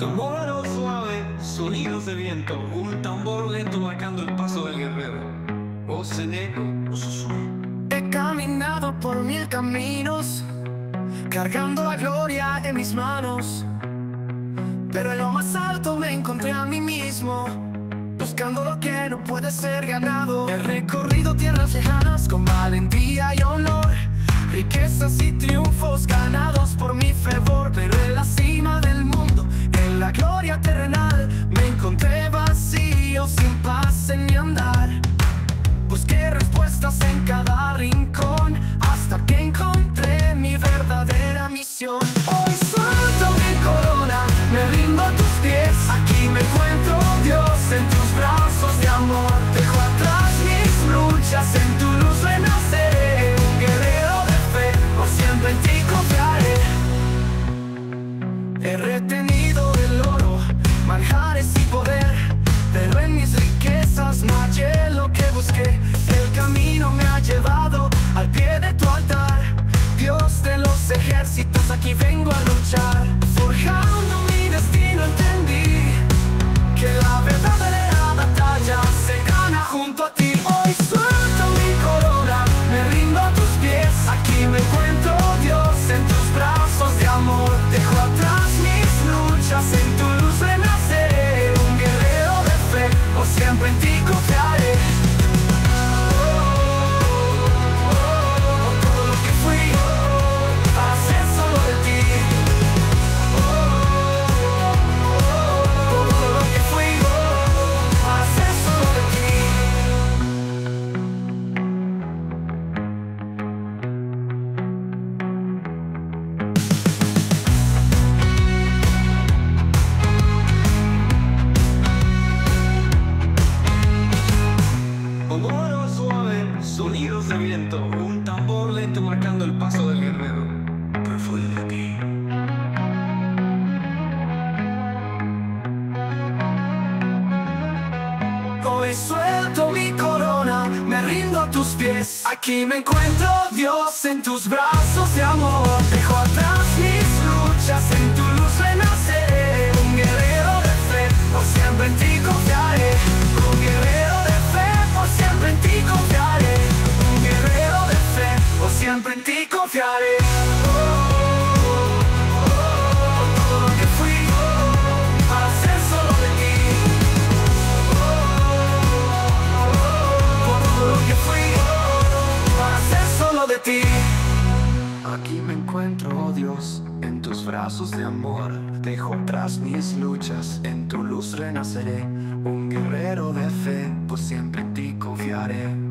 Tambor suave, sonidos de viento, un tambor lento marcando el paso del guerrero. Voz en eco, He caminado por mil caminos, cargando la gloria en mis manos. Pero en lo más alto me encontré a mí mismo, buscando lo que no puede ser ganado. He recorrido tierras lejanas con valentía y Hoy suelto mi corona, me rindo a tus pies. Aquí me vengo a luchar. Sonidos de viento, un tambor lento marcando el paso del guerrero. De ti. Hoy suelto mi corona, me rindo a tus pies. Aquí me encuentro, Dios, en tus brazos de amor. Solo de ti. Aquí me encuentro, oh Dios, en tus brazos de amor. Dejo atrás mis luchas, en tu luz renaceré. Un guerrero de fe, por siempre en ti confiaré.